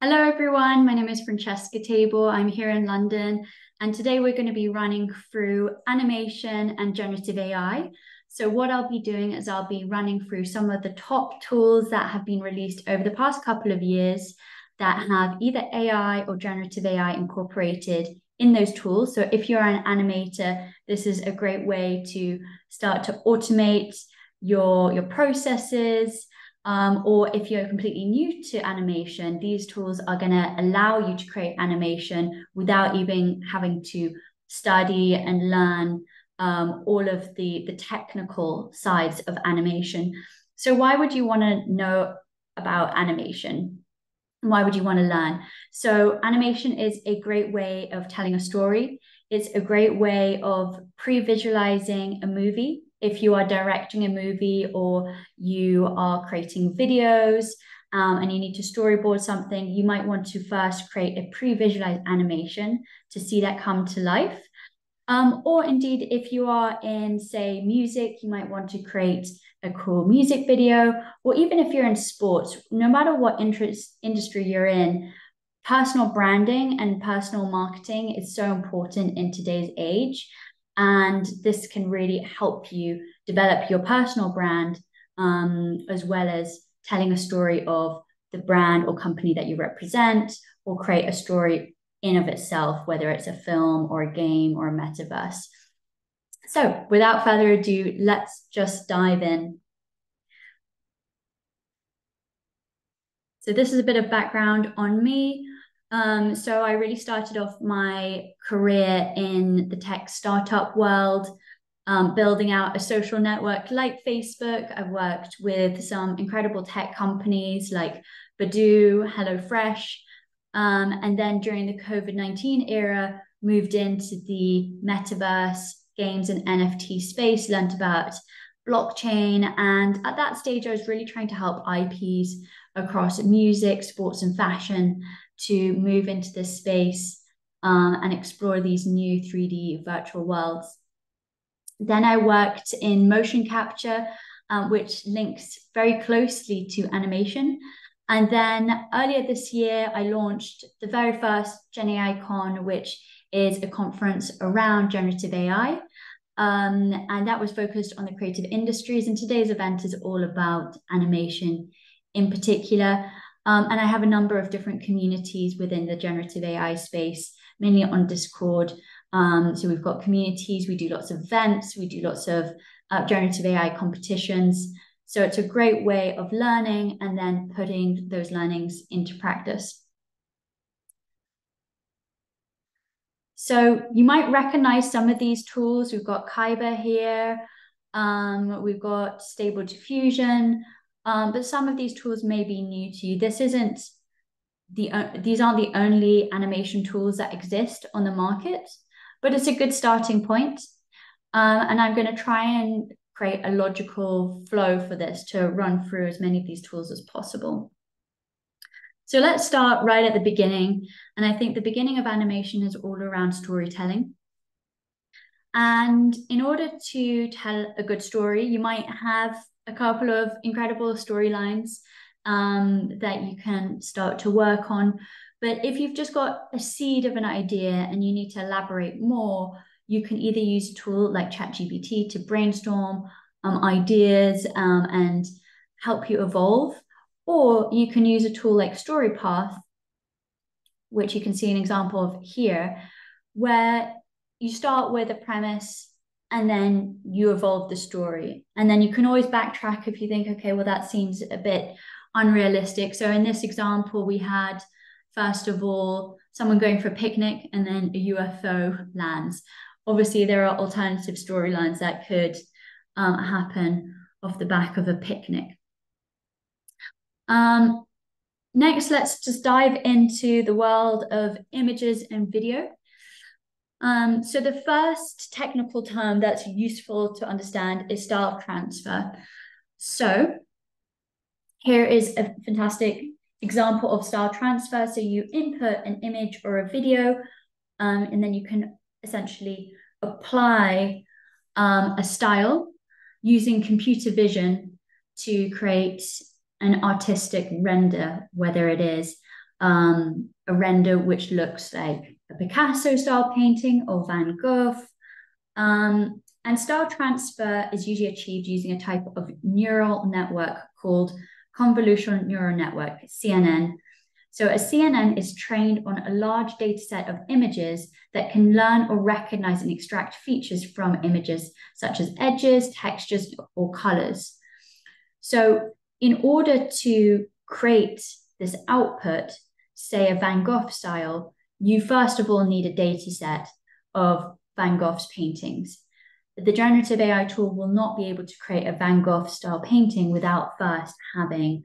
Hello, everyone. My name is Francesca Tabor. I'm here in London, and today we're going to be running through animation and generative AI. So, what I'll be doing is I'll be running through some of the top tools that have been released over the past couple of years that have either AI or generative AI incorporated in those tools. So, if you're an animator, this is a great way to start to automate your, your processes um, or if you're completely new to animation, these tools are going to allow you to create animation without even having to study and learn um, all of the, the technical sides of animation. So, why would you want to know about animation? Why would you want to learn? So, animation is a great way of telling a story. It's a great way of pre visualizing a movie if you are directing a movie or you are creating videos um, and you need to storyboard something, you might want to first create a pre visualized animation to see that come to life. Um, or indeed, if you are in, say, music, you might want to create a cool music video. Or even if you're in sports, no matter what interest, industry you're in, personal branding and personal marketing is so important in today's age. And this can really help you develop your personal brand um, as well as telling a story of the brand or company that you represent or create a story in of itself, whether it's a film or a game or a metaverse. So without further ado, let's just dive in. So this is a bit of background on me. Um, so I really started off my career in the tech startup world, um, building out a social network like Facebook. I've worked with some incredible tech companies like Badoo, HelloFresh. Um, and then during the COVID 19 era, moved into the metaverse, games, and NFT space, learned about blockchain. And at that stage, I was really trying to help IPs across music, sports, and fashion to move into this space um, and explore these new 3D virtual worlds. Then I worked in motion capture, um, which links very closely to animation. And then earlier this year, I launched the very first Gen AI Con, which is a conference around generative AI. Um, and that was focused on the creative industries. And today's event is all about animation in particular. Um, and I have a number of different communities within the generative AI space, mainly on Discord. Um, so we've got communities, we do lots of events, we do lots of uh, generative AI competitions. So it's a great way of learning and then putting those learnings into practice. So you might recognize some of these tools. We've got Kaiber here. Um, we've got Stable Diffusion. Um, but some of these tools may be new to you. This isn't the uh, these aren't the only animation tools that exist on the market, but it's a good starting point. Um, and I'm going to try and create a logical flow for this to run through as many of these tools as possible. So let's start right at the beginning. And I think the beginning of animation is all around storytelling. And in order to tell a good story, you might have a couple of incredible storylines um, that you can start to work on. But if you've just got a seed of an idea and you need to elaborate more, you can either use a tool like ChatGPT to brainstorm um, ideas um, and help you evolve, or you can use a tool like StoryPath, which you can see an example of here, where you start with a premise and then you evolve the story. And then you can always backtrack if you think, okay, well, that seems a bit unrealistic. So in this example, we had, first of all, someone going for a picnic and then a UFO lands. Obviously, there are alternative storylines that could um, happen off the back of a picnic. Um, next, let's just dive into the world of images and video. Um, so the first technical term that's useful to understand is style transfer. So here is a fantastic example of style transfer. So you input an image or a video, um, and then you can essentially apply um, a style using computer vision to create an artistic render, whether it is um, a render which looks like a Picasso style painting or Van Gogh. Um, and style transfer is usually achieved using a type of neural network called convolutional neural network, CNN. So a CNN is trained on a large data set of images that can learn or recognize and extract features from images, such as edges, textures, or colors. So in order to create this output, say a Van Gogh style, you first of all need a data set of Van Gogh's paintings. The generative AI tool will not be able to create a Van Gogh style painting without first having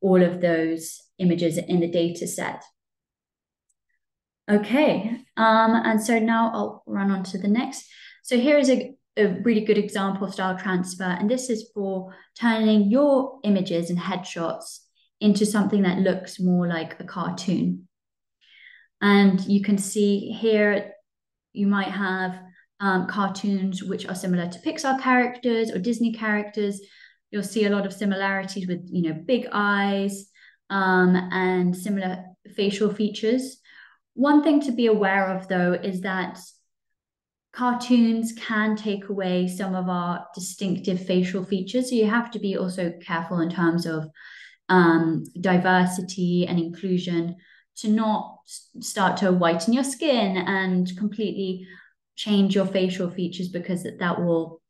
all of those images in the data set. Okay, um, and so now I'll run on to the next. So here is a, a really good example of style transfer, and this is for turning your images and headshots into something that looks more like a cartoon. And you can see here, you might have um, cartoons which are similar to Pixar characters or Disney characters. You'll see a lot of similarities with, you know, big eyes um, and similar facial features. One thing to be aware of, though, is that cartoons can take away some of our distinctive facial features. So you have to be also careful in terms of um, diversity and inclusion to not start to whiten your skin and completely change your facial features because that, that will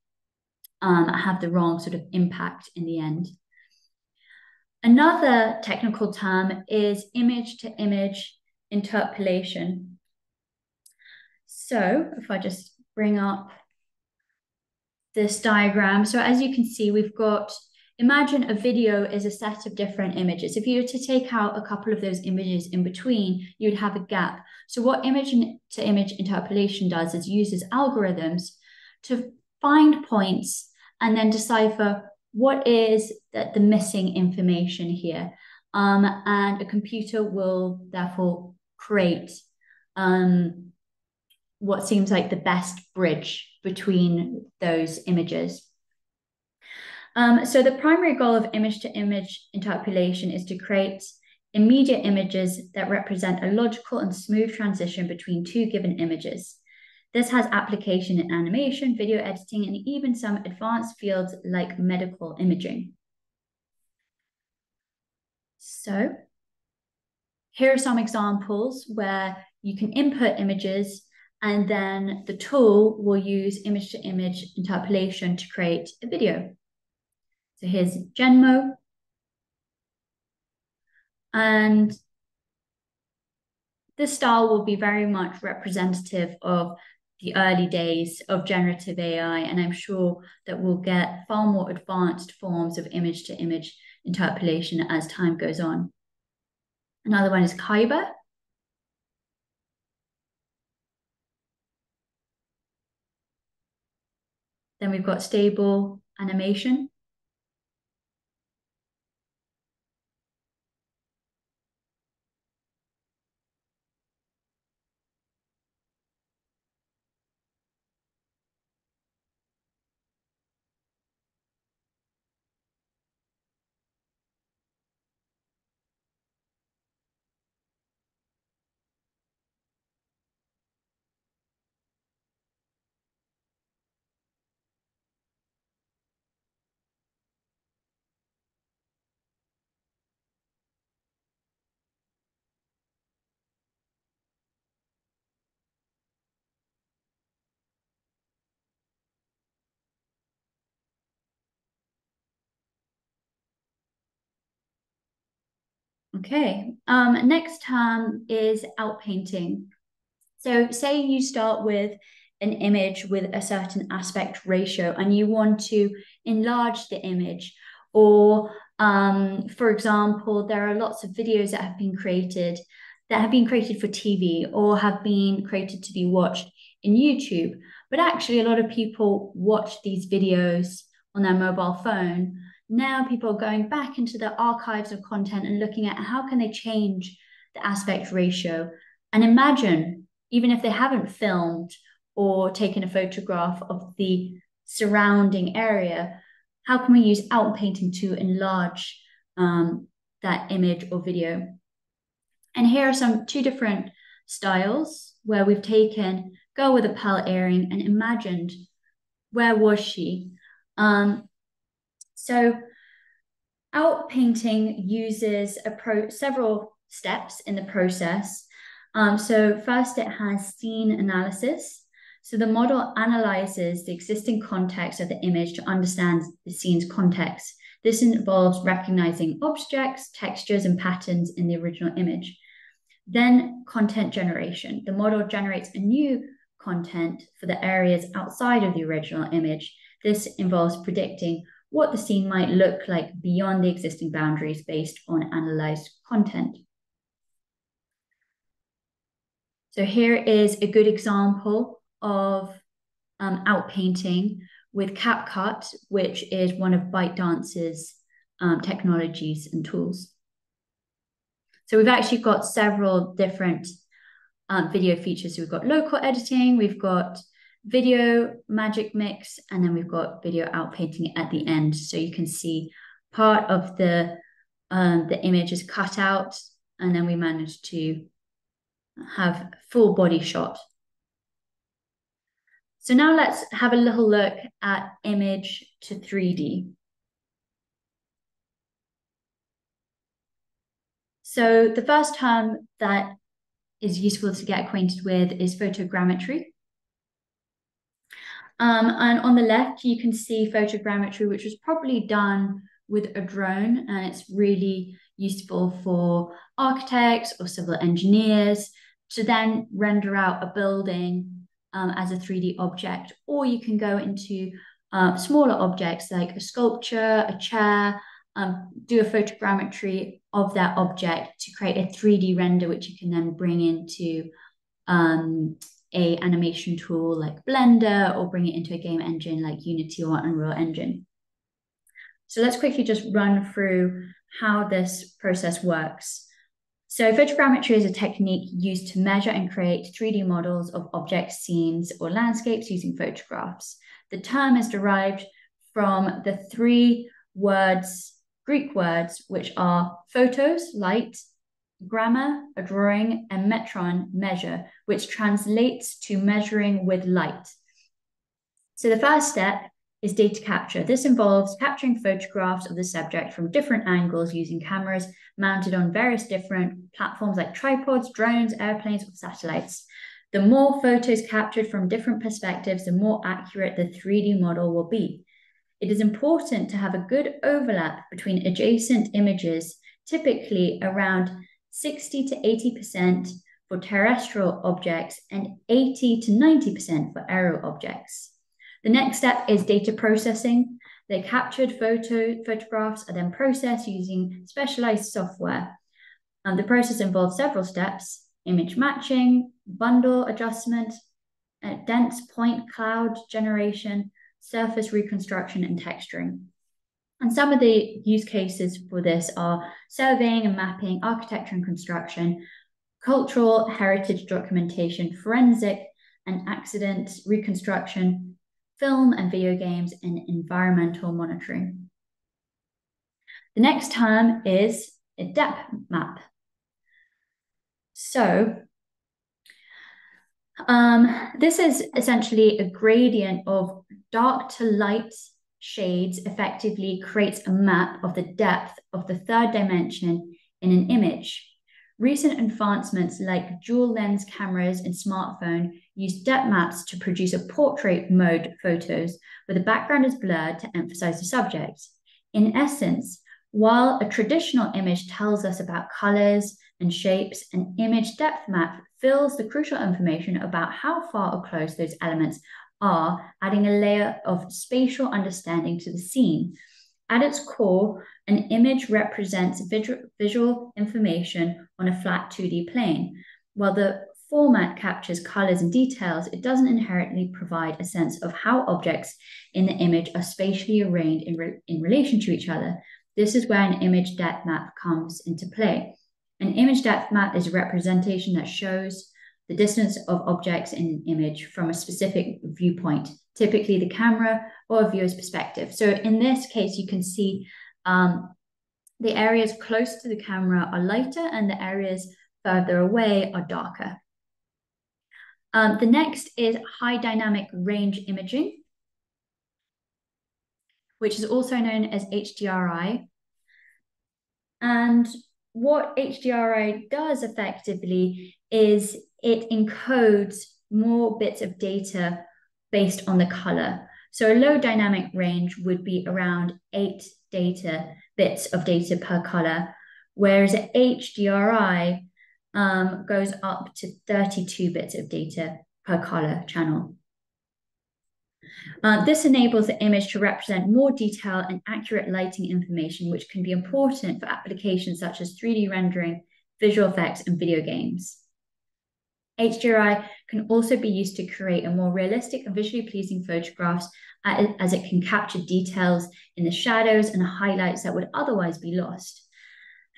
um, have the wrong sort of impact in the end. Another technical term is image to image interpolation. So if I just bring up this diagram. So as you can see, we've got imagine a video is a set of different images. If you were to take out a couple of those images in between, you'd have a gap. So what image to image interpolation does is uses algorithms to find points and then decipher what is that the missing information here. Um, and a computer will therefore create um, what seems like the best bridge between those images. Um, so the primary goal of image-to-image interpolation is to create immediate images that represent a logical and smooth transition between two given images. This has application in animation, video editing, and even some advanced fields like medical imaging. So here are some examples where you can input images and then the tool will use image to image interpolation to create a video. So here's Genmo. And this style will be very much representative of the early days of generative AI, and I'm sure that we'll get far more advanced forms of image to image interpolation as time goes on. Another one is Kaiber. Then we've got stable animation. Okay, um, next term is outpainting. So say you start with an image with a certain aspect ratio and you want to enlarge the image or um, for example there are lots of videos that have been created that have been created for tv or have been created to be watched in youtube but actually a lot of people watch these videos on their mobile phone now people are going back into the archives of content and looking at how can they change the aspect ratio and imagine even if they haven't filmed or taken a photograph of the surrounding area how can we use outpainting to enlarge um, that image or video And here are some two different styles where we've taken girl with a pearl earring and imagined where was she? Um, so outpainting uses a pro several steps in the process. Um, so first it has scene analysis. So the model analyzes the existing context of the image to understand the scene's context. This involves recognizing objects, textures, and patterns in the original image. Then content generation. The model generates a new content for the areas outside of the original image. This involves predicting what the scene might look like beyond the existing boundaries based on analyzed content. So here is a good example of um, outpainting with CapCut, which is one of ByteDance's um, technologies and tools. So we've actually got several different um, video features. So we've got local editing, we've got video magic mix, and then we've got video outpainting at the end. So you can see part of the um, the image is cut out, and then we managed to have full body shot. So now let's have a little look at image to 3D. So the first term that is useful to get acquainted with is photogrammetry. Um, and on the left, you can see photogrammetry, which was probably done with a drone, and it's really useful for architects or civil engineers to then render out a building um, as a 3D object. Or you can go into uh, smaller objects like a sculpture, a chair, um, do a photogrammetry of that object to create a 3D render, which you can then bring into um, a animation tool like Blender or bring it into a game engine like Unity or Unreal Engine. So let's quickly just run through how this process works. So photogrammetry is a technique used to measure and create 3D models of objects, scenes, or landscapes using photographs. The term is derived from the three words Greek words, which are photos, light, gramma, a drawing, and metron, measure, which translates to measuring with light. So the first step is data capture. This involves capturing photographs of the subject from different angles using cameras mounted on various different platforms like tripods, drones, airplanes, or satellites. The more photos captured from different perspectives, the more accurate the 3D model will be it is important to have a good overlap between adjacent images, typically around 60 to 80% for terrestrial objects and 80 to 90% for aerial objects. The next step is data processing. The captured photo, photographs are then processed using specialized software. And the process involves several steps, image matching, bundle adjustment, uh, dense point cloud generation, surface reconstruction, and texturing. And some of the use cases for this are surveying and mapping, architecture and construction, cultural heritage documentation, forensic and accident reconstruction, film and video games, and environmental monitoring. The next term is a depth map. So um, this is essentially a gradient of dark to light shades effectively creates a map of the depth of the third dimension in an image. Recent advancements like dual lens cameras and smartphone use depth maps to produce a portrait mode photos where the background is blurred to emphasize the subject. In essence, while a traditional image tells us about colors and shapes, an image depth map fills the crucial information about how far or close those elements are, adding a layer of spatial understanding to the scene. At its core, an image represents visual, information on a flat 2D plane. While the format captures colors and details, it doesn't inherently provide a sense of how objects in the image are spatially arranged in, re in relation to each other. This is where an image depth map comes into play. An image depth map is a representation that shows the distance of objects in an image from a specific viewpoint, typically the camera or a viewer's perspective. So in this case, you can see um, the areas close to the camera are lighter and the areas further away are darker. Um, the next is high dynamic range imaging, which is also known as HDRI. And what HDRI does effectively is it encodes more bits of data based on the color. So a low dynamic range would be around eight data bits of data per color, whereas HDRI um, goes up to 32 bits of data per color channel. Uh, this enables the image to represent more detailed and accurate lighting information, which can be important for applications such as 3D rendering, visual effects, and video games. HDRI can also be used to create a more realistic and visually pleasing photographs as it can capture details in the shadows and highlights that would otherwise be lost.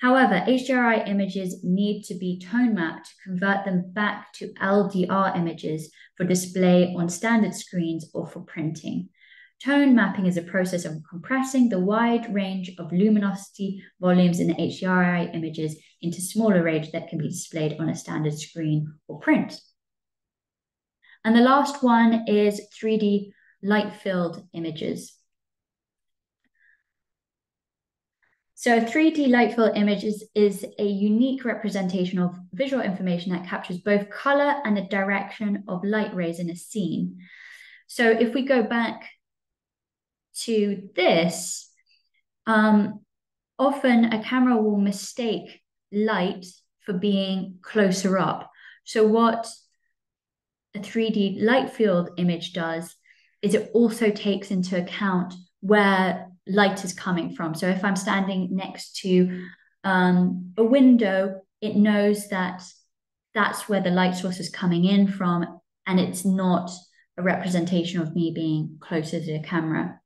However, HDRI images need to be tone mapped to convert them back to LDR images for display on standard screens or for printing. Tone mapping is a process of compressing the wide range of luminosity volumes in the HDRI images into smaller range that can be displayed on a standard screen or print. And the last one is 3D light-field images. So 3D light-field images is a unique representation of visual information that captures both color and the direction of light rays in a scene. So if we go back to this, um, often a camera will mistake light for being closer up. So what a 3D light field image does is it also takes into account where light is coming from. So if I'm standing next to um, a window, it knows that that's where the light source is coming in from, and it's not a representation of me being closer to the camera.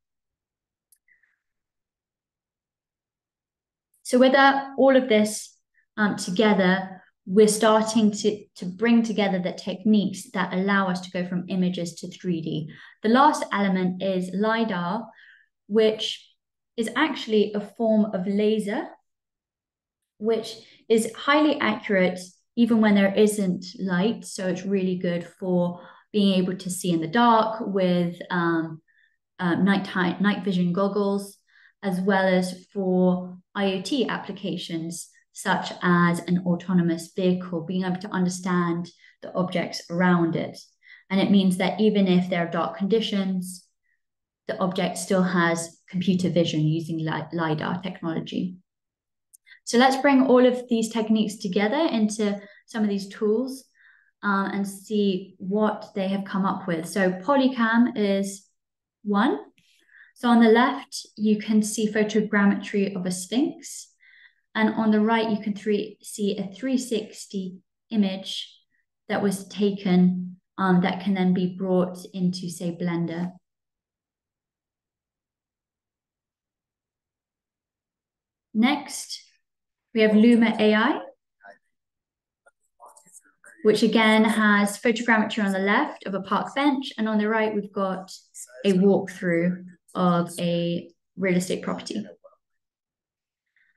So with that, all of this um, together, we're starting to, to bring together the techniques that allow us to go from images to 3D. The last element is LiDAR, which is actually a form of laser, which is highly accurate even when there isn't light. So it's really good for being able to see in the dark with um, uh, night, night vision goggles, as well as for IoT applications such as an autonomous vehicle, being able to understand the objects around it. And it means that even if there are dark conditions, the object still has computer vision using LiDAR technology. So let's bring all of these techniques together into some of these tools uh, and see what they have come up with. So Polycam is one. So on the left, you can see photogrammetry of a sphinx. And on the right, you can three, see a 360 image that was taken um, that can then be brought into, say, Blender. Next, we have Luma AI, which again has photogrammetry on the left of a park bench, and on the right, we've got a walkthrough of a real estate property.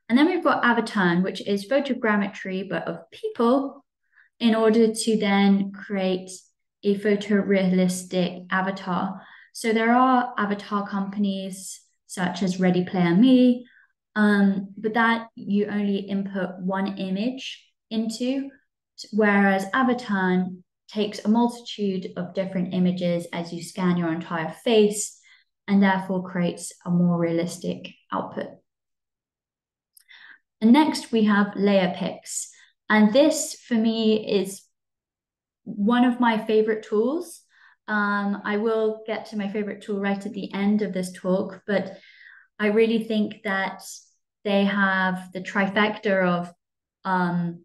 And then we've got Avaturn, which is photogrammetry, but of people, in order to then create a photorealistic avatar. So there are avatar companies such as Ready Player Me, um, but that you only input one image into, whereas Avaturn takes a multitude of different images as you scan your entire face and therefore creates a more realistic output. And next we have LeiaPix. And this for me is one of my favorite tools. Um, I will get to my favorite tool right at the end of this talk, but I really think that they have the trifecta of um,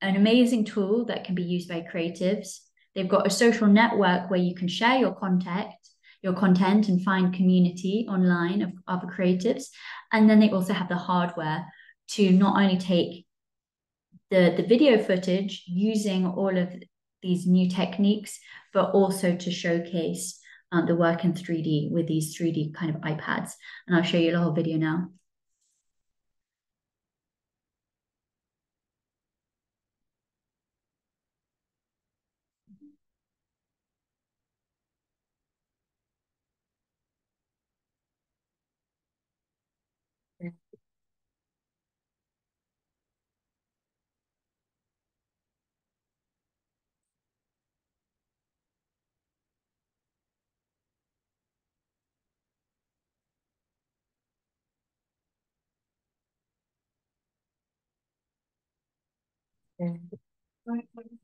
an amazing tool that can be used by creatives. They've got a social network where you can share your contact, your content and find community online of other creatives. And then they also have the hardware to not only take the, the video footage using all of these new techniques, but also to showcase Um, the work in 3D with these 3D kind of iPads. And I'll show you a whole video now. Mm-hmm.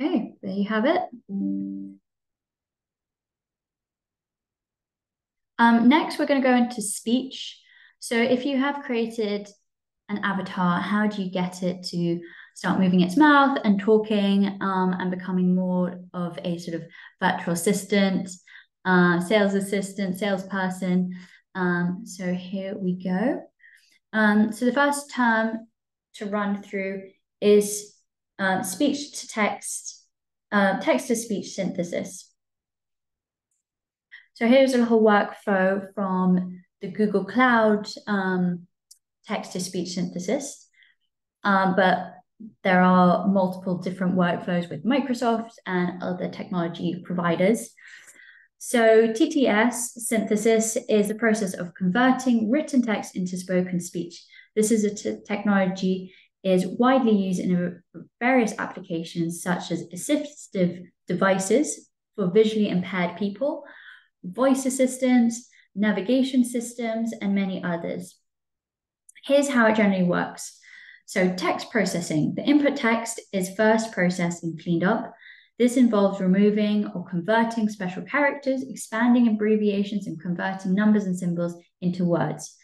Okay, there you have it. Um, next, we're going to go into speech. So if you have created an avatar, how do you get it to start moving its mouth and talking um, and becoming more of a sort of virtual assistant, uh, sales assistant, salesperson? Um, so here we go. Um, so the first term to run through is uh, speech to text, uh, text to speech synthesis. So here's a little workflow from the Google Cloud um, text to speech synthesis. Um, but there are multiple different workflows with Microsoft and other technology providers. So TTS synthesis is the process of converting written text into spoken speech. This is a technology is widely used in various applications such as assistive devices for visually impaired people, voice assistants, navigation systems, and many others. Here's how it generally works. So text processing, the input text is first processed and cleaned up. This involves removing or converting special characters, expanding abbreviations, and converting numbers and symbols into words.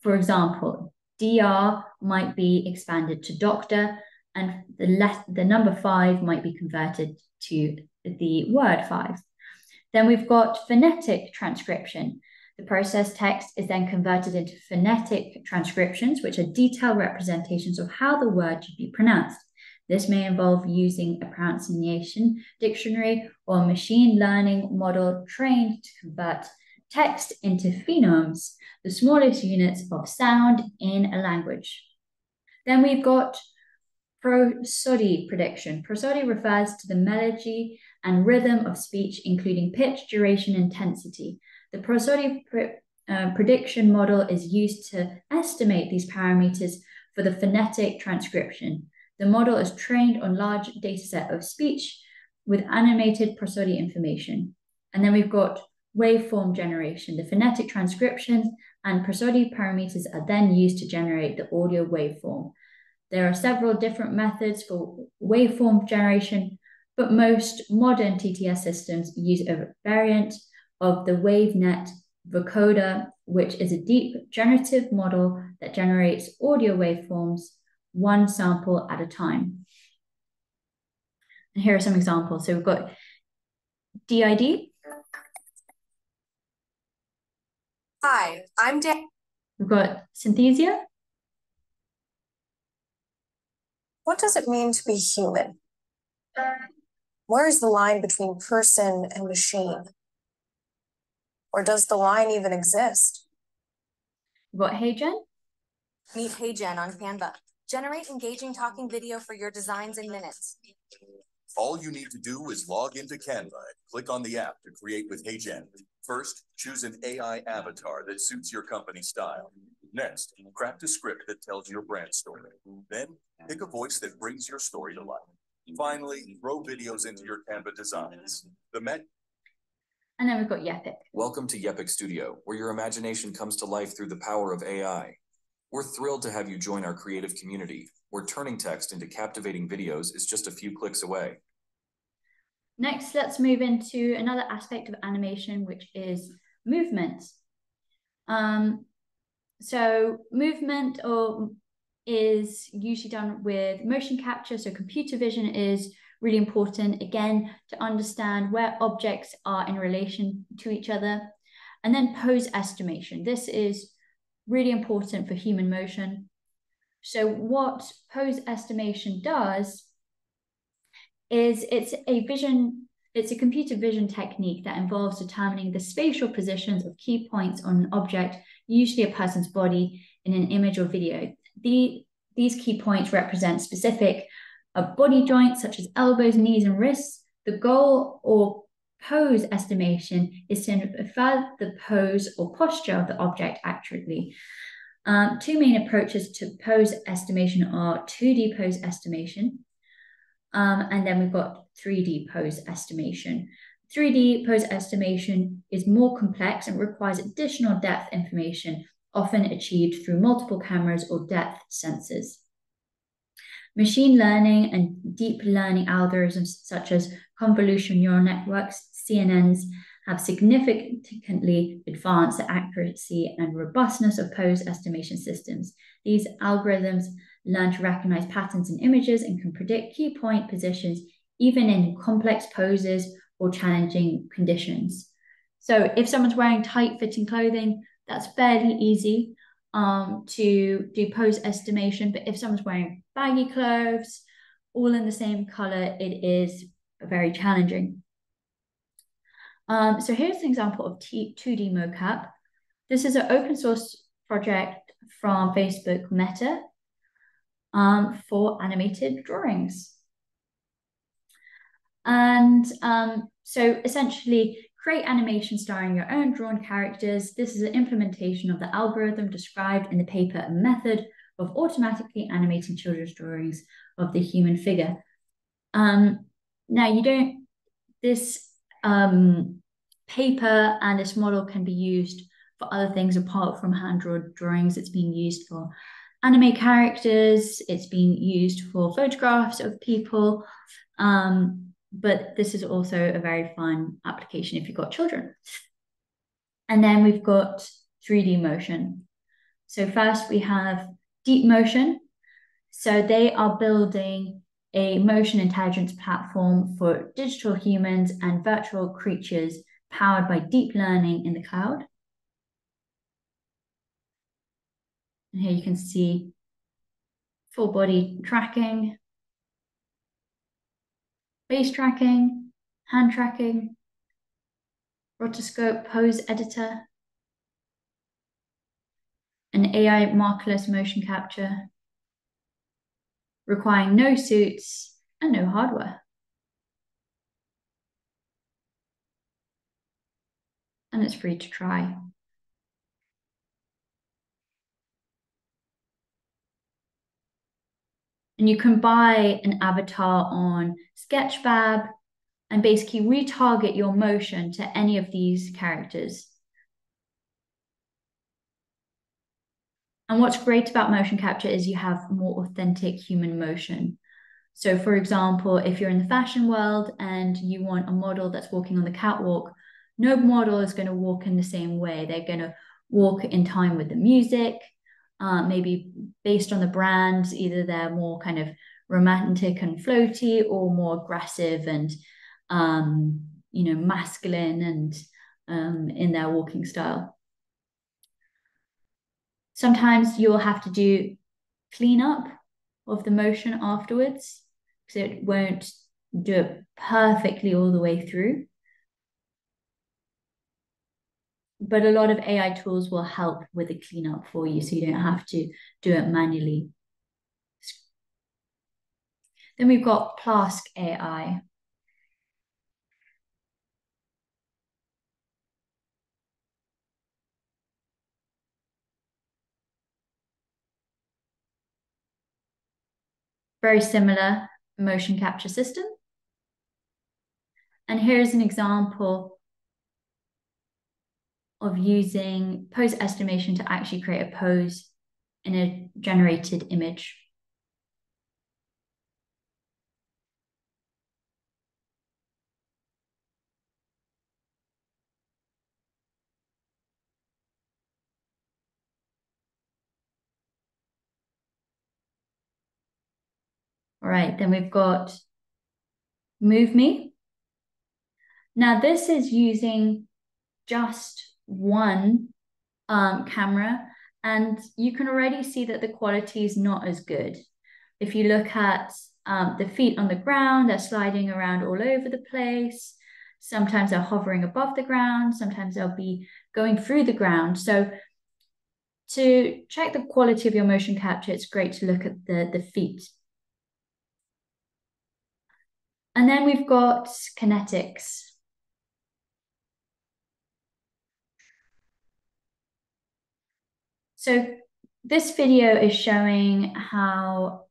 For example, DR might be expanded to doctor, and the, less, the number five might be converted to the word five. Then we've got phonetic transcription. The processed text is then converted into phonetic transcriptions, which are detailed representations of how the word should be pronounced. This may involve using a pronunciation dictionary or a machine learning model trained to convert text into phonemes, the smallest units of sound in a language. Then we've got prosody prediction. Prosody refers to the melody and rhythm of speech, including pitch, duration, intensity. The prosody uh, prediction model is used to estimate these parameters for the phonetic transcription. The model is trained on large dataset of speech with animated prosody information. And then we've got waveform generation. The phonetic transcriptions and prosody parameters are then used to generate the audio waveform. There are several different methods for waveform generation, but most modern TTS systems use a variant of the WaveNet vocoder, which is a deep generative model that generates audio waveforms one sample at a time. And here are some examples. So we've got D-ID, Hi, I'm Dan. We've got Synthesia. What does it mean to be human? Where is the line between person and machine? Or does the line even exist? We've got HeyGen. Meet HeyGen on Canva. Generate engaging talking video for your designs in minutes. All you need to do is log into Canva and click on the app to create with HeyGen. First, choose an AI avatar that suits your company style. Next, craft a script that tells your brand story. Then, pick a voice that brings your story to life. Finally, throw videos into your Canva designs. The Met. And then we've got Yepic. Welcome to Yepic Studio, where your imagination comes to life through the power of AI. We're thrilled to have you join our creative community, where turning text into captivating videos is just a few clicks away. Next, let's move into another aspect of animation, which is movement. Um, so movement or is usually done with motion capture. So computer vision is really important, again, to understand where objects are in relation to each other. And then pose estimation. This is really important for human motion. So what pose estimation does is it's a vision, it's a computer vision technique that involves determining the spatial positions of key points on an object, usually a person's body in an image or video. The, these key points represent specific uh, body joints such as elbows, knees, and wrists. The goal or pose estimation is to infer the pose or posture of the object accurately. Um, two main approaches to pose estimation are 2D pose estimation, um, and then we've got 3D pose estimation. 3D pose estimation is more complex and requires additional depth information, often achieved through multiple cameras or depth sensors. Machine learning and deep learning algorithms such as convolutional neural networks, CNNs, have significantly advanced the accuracy and robustness of pose estimation systems. These algorithms learn to recognize patterns in images and can predict key point positions even in complex poses or challenging conditions. So if someone's wearing tight fitting clothing, that's fairly easy um, to do pose estimation. But if someone's wearing baggy clothes, all in the same color, it is very challenging. Um, so here's an example of T 2D mocap. This is an open source project from Facebook Meta um, for animated drawings. And um, so essentially create animation starring your own drawn characters. This is an implementation of the algorithm described in the paper and method of automatically animating children's drawings of the human figure. Um, now you don't, this um, paper and this model can be used for other things apart from hand drawn drawings. It's being used for anime characters, it's been used for photographs of people. Um, but this is also a very fun application if you've got children. And then we've got 3D motion. So first we have DeepMotion. So they are building a motion intelligence platform for digital humans and virtual creatures powered by deep learning in the cloud. And here you can see full body tracking, face tracking, hand tracking, rotoscope pose editor, an AI markerless motion capture, requiring no suits and no hardware. And it's free to try. And you can buy an avatar on Sketchfab and basically retarget your motion to any of these characters. And what's great about motion capture is you have more authentic human motion. So, for example, if you're in the fashion world and you want a model that's walking on the catwalk, no model is going to walk in the same way. They're going to walk in time with the music, uh, maybe based on the brands, either they're more kind of romantic and floaty or more aggressive and um, you know masculine and um, in their walking style. Sometimes you'll have to do cleanup of the motion afterwards because it won't do it perfectly all the way through. But a lot of AI tools will help with the cleanup for you so you don't have to do it manually. Then we've got Plask AI. Very similar motion capture system. And here's an example of using pose estimation to actually create a pose in a generated image. All right, then we've got Move Me. Now this is using just one um, camera and you can already see that the quality is not as good. If you look at um, the feet on the ground, they're sliding around all over the place. Sometimes they're hovering above the ground. Sometimes they'll be going through the ground. So to check the quality of your motion capture, it's great to look at the, the feet. And then we've got Kinetix. So this video is showing how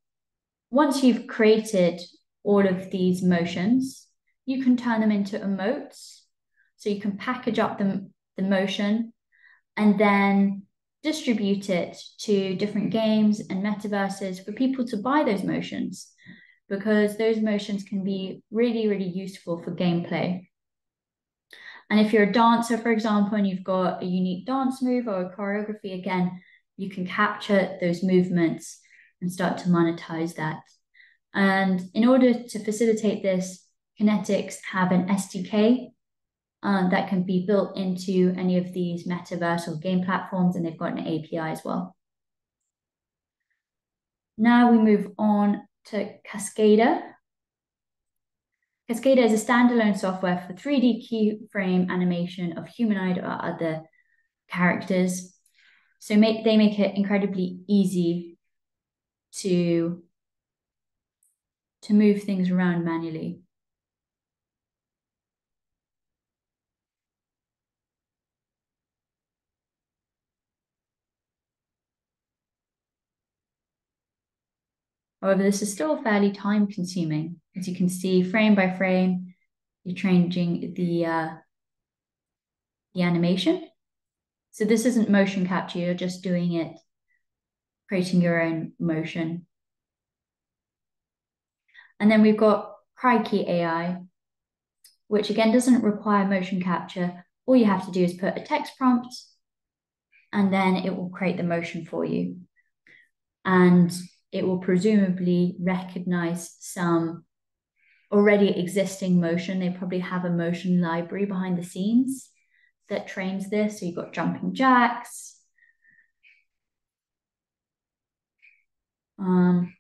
once you've created all of these motions, you can turn them into emotes. So you can package up the, the motion and then distribute it to different games and metaverses for people to buy those motions because those motions can be really, really useful for gameplay. And if you're a dancer, for example, and you've got a unique dance move or a choreography, again, you can capture those movements and start to monetize that. And in order to facilitate this, Kinetix have an SDK um, that can be built into any of these metaverse or game platforms, and they've got an API as well. Now we move on to Cascadeur. Cascadeur is a standalone software for 3D keyframe animation of humanoid or other characters. So make they make it incredibly easy to to move things around manually. However, this is still fairly time consuming. As you can see, frame by frame, you're changing the, uh, the animation. So this isn't motion capture, you're just doing it, creating your own motion. And then we've got Krikey AI, which again doesn't require motion capture. All you have to do is put a text prompt and then it will create the motion for you. And it will presumably recognize some already existing motion. They probably have a motion library behind the scenes that trains this. So you've got jumping jacks. Um,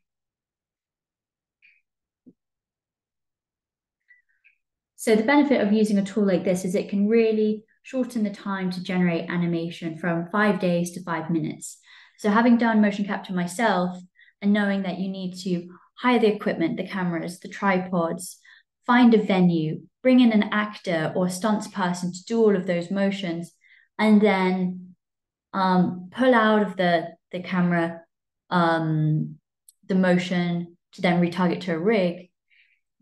so the benefit of using a tool like this is it can really shorten the time to generate animation from five days to five minutes. So having done motion capture myself, and knowing that you need to hire the equipment, the cameras, the tripods, find a venue, bring in an actor or stunts person to do all of those motions, and then um, pull out of the the camera um, the motion to then retarget to a rig.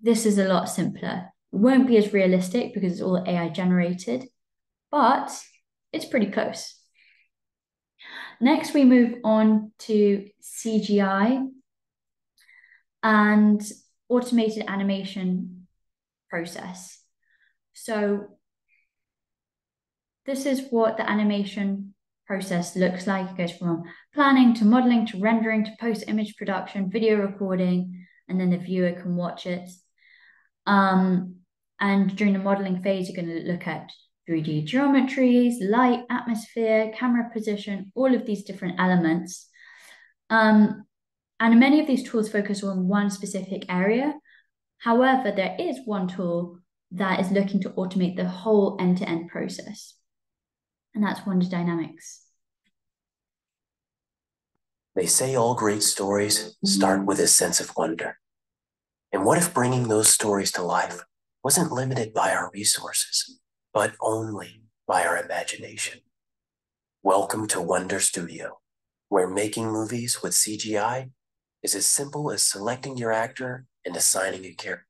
This is a lot simpler. It won't be as realistic because it's all AI generated, but it's pretty close. Next, we move on to CGI and automated animation process. So this is what the animation process looks like. It goes from planning to modeling to rendering to post image production, video recording, and then the viewer can watch it. Um, and during the modeling phase, you're going to look at 3D geometries, light, atmosphere, camera position, all of these different elements. Um, and many of these tools focus on one specific area. However, there is one tool that is looking to automate the whole end-to-end process. And that's Wonder Dynamics. They say all great stories start mm. with a sense of wonder. And what if bringing those stories to life wasn't limited by our resources? but only by our imagination. Welcome to Wonder Studio, where making movies with CGI is as simple as selecting your actor and assigning a character.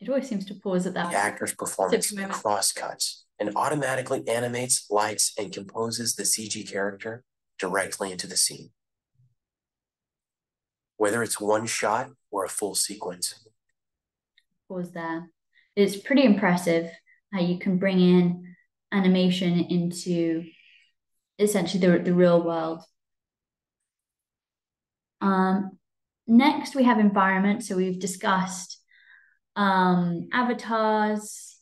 It always seems to pause at that. The actor's performance crosscuts and automatically animates, lights, and composes the CG character directly into the scene. Whether it's one shot or a full sequence. Pause there it's pretty impressive how you can bring in animation into essentially the, the real world. Um, next, we have environment. So we've discussed um, avatars.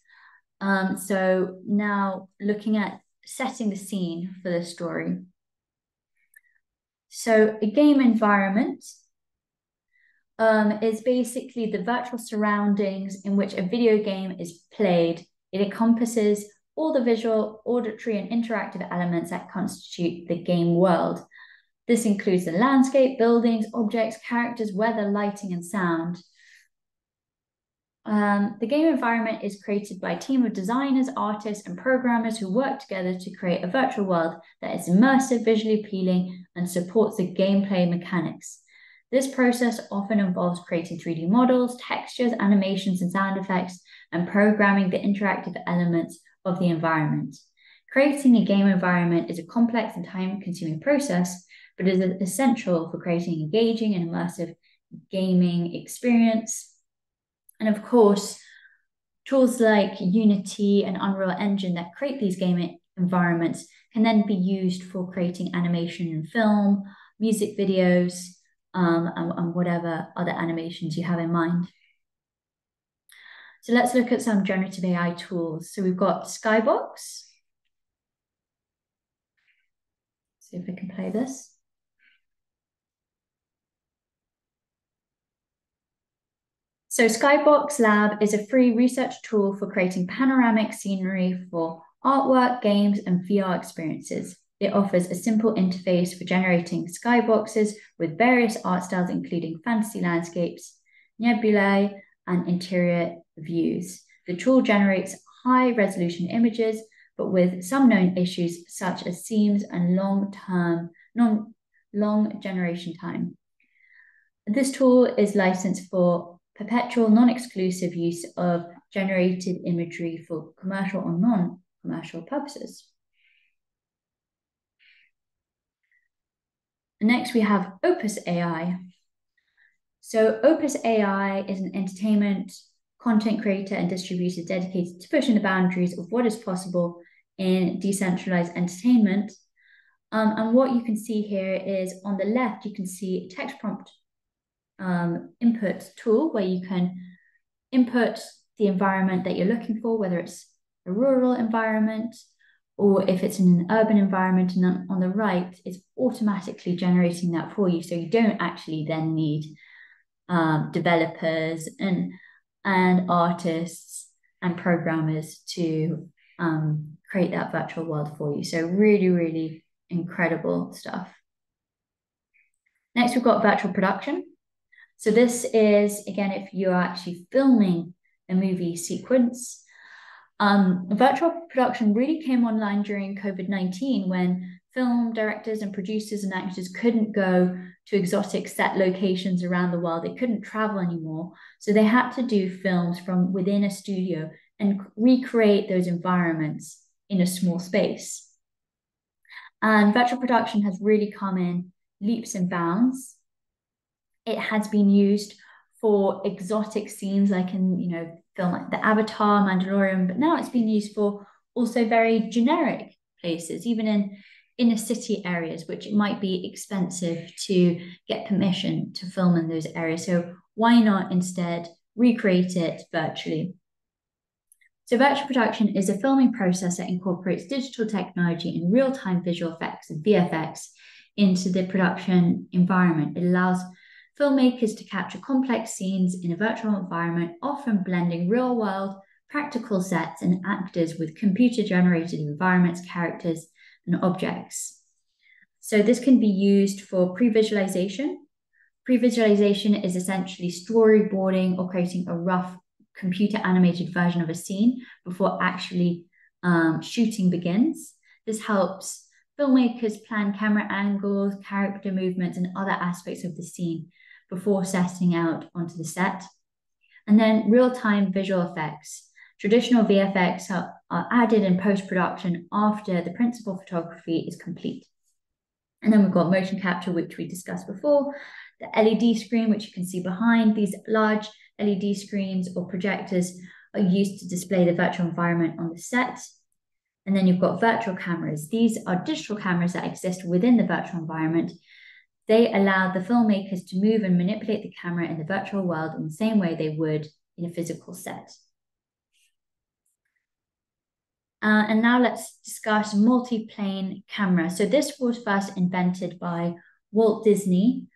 Um, so now looking at setting the scene for the story. So a game environment um, is basically the virtual surroundings in which a video game is played. It encompasses all the visual, auditory, and interactive elements that constitute the game world. This includes the landscape, buildings, objects, characters, weather, lighting, and sound. Um, the game environment is created by a team of designers, artists, and programmers who work together to create a virtual world that is immersive, visually appealing, and supports the gameplay mechanics. This process often involves creating 3D models, textures, animations, and sound effects, and programming the interactive elements of the environment. Creating a game environment is a complex and time consuming process, but is essential for creating engaging and immersive gaming experience. And of course, tools like Unity and Unreal Engine that create these game environments can then be used for creating animation and film, music videos, um, and, and whatever other animations you have in mind. So let's look at some generative AI tools. So we've got Skybox. See if we can play this. So Skybox Lab is a free research tool for creating panoramic scenery for artwork, games, and VR experiences. It offers a simple interface for generating skyboxes with various art styles, including fantasy landscapes, nebulae, and interior views. The tool generates high resolution images, but with some known issues such as seams and long term, non long generation time. This tool is licensed for perpetual non exclusive use of generated imagery for commercial or non commercial purposes. Next, we have Opus AI. So, Opus AI is an entertainment content creator and distributor dedicated to pushing the boundaries of what is possible in decentralized entertainment. Um, and what you can see here is on the left, you can see a text prompt um, input tool where you can input the environment that you're looking for, whether it's a rural environment or if it's in an urban environment and on the right, it's automatically generating that for you. So you don't actually then need um, developers and and artists and programmers to um, create that virtual world for you. So really, really incredible stuff. Next, we've got virtual production. So this is, again, if you're actually filming a movie sequence, um, virtual production really came online during COVID 19 when film directors and producers and actors couldn't go to exotic set locations around the world. They couldn't travel anymore. So they had to do films from within a studio and recreate those environments in a small space. And virtual production has really come in leaps and bounds. It has been used for exotic scenes like in, you know, film like the Avatar, Mandalorian, but now it's been used for also very generic places, even in inner city areas, which it might be expensive to get permission to film in those areas. So why not instead recreate it virtually? So virtual production is a filming process that incorporates digital technology and real-time visual effects and VFX into the production environment. It allows filmmakers to capture complex scenes in a virtual environment, often blending real world, practical sets and actors with computer generated environments, characters, and objects. So this can be used for pre visualization. Pre visualization is essentially storyboarding or creating a rough computer animated version of a scene before actually um, shooting begins. This helps filmmakers plan camera angles, character movements, and other aspects of the scene before setting out onto the set. And then real time visual effects. Traditional VFX are, are added in post production after the principal photography is complete. And then we've got motion capture, which we discussed before, the LED screen, which you can see behind. These large LED screens or projectors are used to display the virtual environment on the set. And then you've got virtual cameras. These are digital cameras that exist within the virtual environment they allowed the filmmakers to move and manipulate the camera in the virtual world in the same way they would in a physical set. Uh, and now let's discuss multi-plane camera. So this was first invented by Walt Disney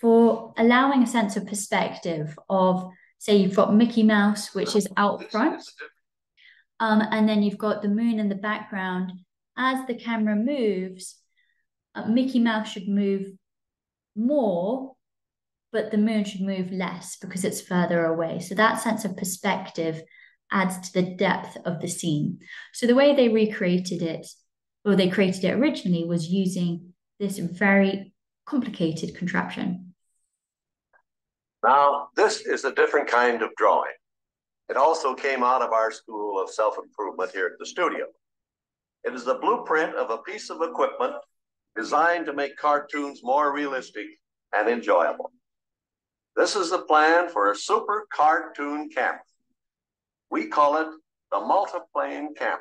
for allowing a sense of perspective of, say, you've got Mickey Mouse, which is out front, um, and then you've got the moon in the background. As the camera moves, uh, Mickey Mouse should move more, but the moon should move less because it's further away. So that sense of perspective adds to the depth of the scene. So the way they recreated it, or they created it originally, was using this very complicated contraption. Now, this is a different kind of drawing. It also came out of our school of self-improvement here at the studio. It is the blueprint of a piece of equipment designed to make cartoons more realistic and enjoyable. This is the plan for a super cartoon camera. We call it the multiplane camera.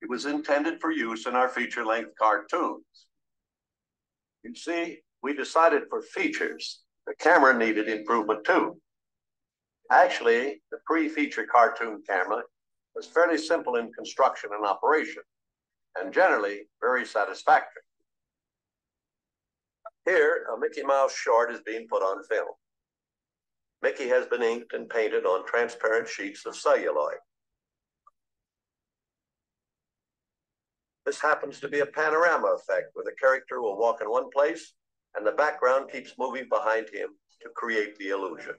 It was intended for use in our feature-length cartoons. You see, we decided for features, the camera needed improvement too. Actually, the pre-feature cartoon camera was fairly simple in construction and operation, and generally very satisfactory. Here, a Mickey Mouse short is being put on film. Mickey has been inked and painted on transparent sheets of celluloid. This happens to be a panorama effect where the character will walk in one place and the background keeps moving behind him to create the illusion.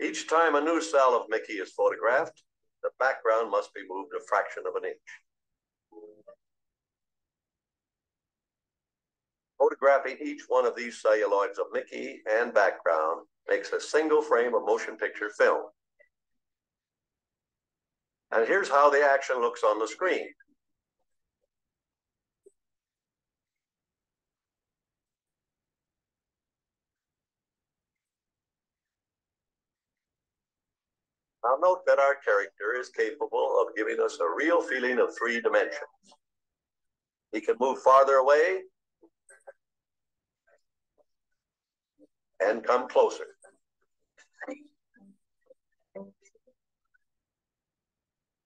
Each time a new cell of Mickey is photographed, the background must be moved a fraction of an inch. Photographing each one of these celluloids of Mickey and background makes a single frame of motion picture film. And here's how the action looks on the screen. Now note that our character is capable of giving us a real feeling of three dimensions. He can move farther away and come closer.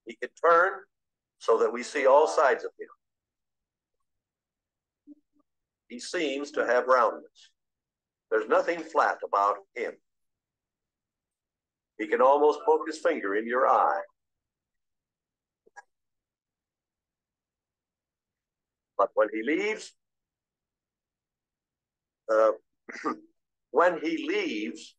He can turn so that we see all sides of him. He seems to have roundness. There's nothing flat about him. He can almost poke his finger in your eye. But when he leaves, uh, when he leaves,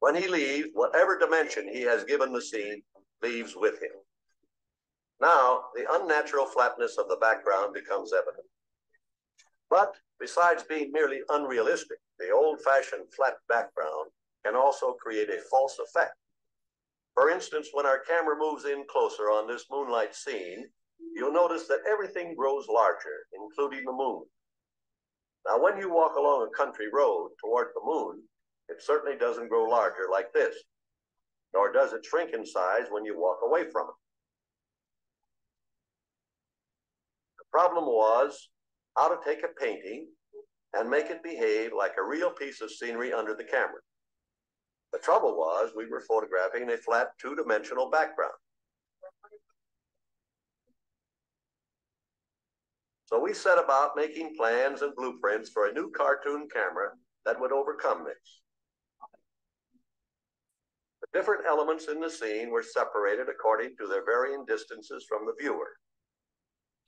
when he leaves, whatever dimension he has given the scene leaves with him. Now, the unnatural flatness of the background becomes evident. But besides being merely unrealistic, the old-fashioned flat background can also create a false effect. For instance, when our camera moves in closer on this moonlight scene, you'll notice that everything grows larger, including the moon. Now, when you walk along a country road toward the moon, it certainly doesn't grow larger like this, nor does it shrink in size when you walk away from it. The problem was how to take a painting and make it behave like a real piece of scenery under the camera. The trouble was we were photographing a flat two-dimensional background. So we set about making plans and blueprints for a new cartoon camera that would overcome this. The different elements in the scene were separated according to their varying distances from the viewer.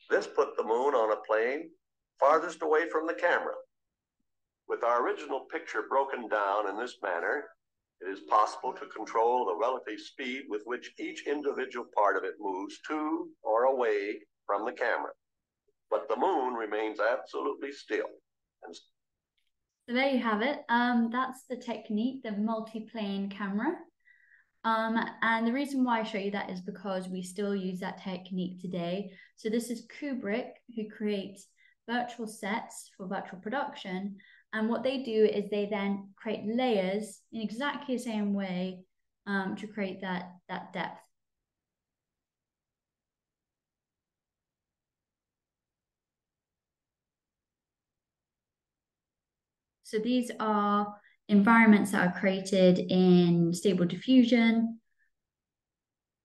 This put the moon on a plane farthest away from the camera. With our original picture broken down in this manner, it is possible to control the relative speed with which each individual part of it moves to or away from the camera but the moon remains absolutely still. And so there you have it. Um, that's the technique, the multi-plane camera. Um, and the reason why I show you that is because we still use that technique today. So this is Cuebric who creates virtual sets for virtual production. And what they do is they then create layers in exactly the same way um, to create that, that depth. So these are environments that are created in stable diffusion,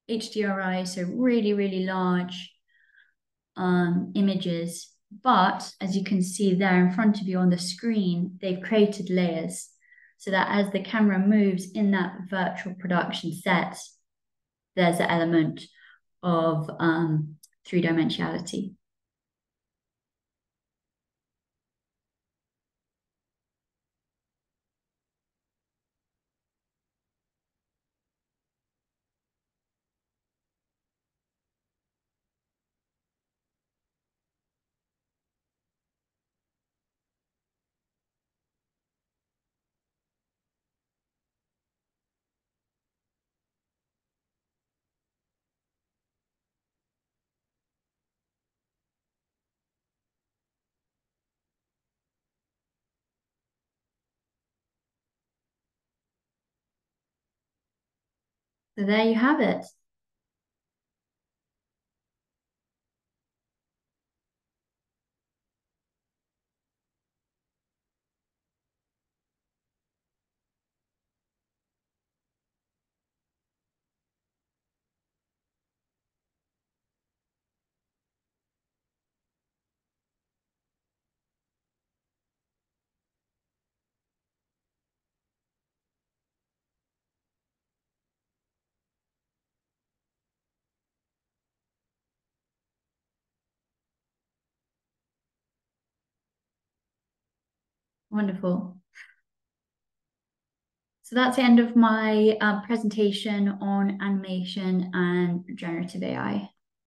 HDRI, so really, really large um, images. But as you can see there in front of you on the screen, they've created layers so that as the camera moves in that virtual production set, there's an element of um, three dimensionality. There you have it. Wonderful. So that's the end of my uh, presentation on animation and generative AI.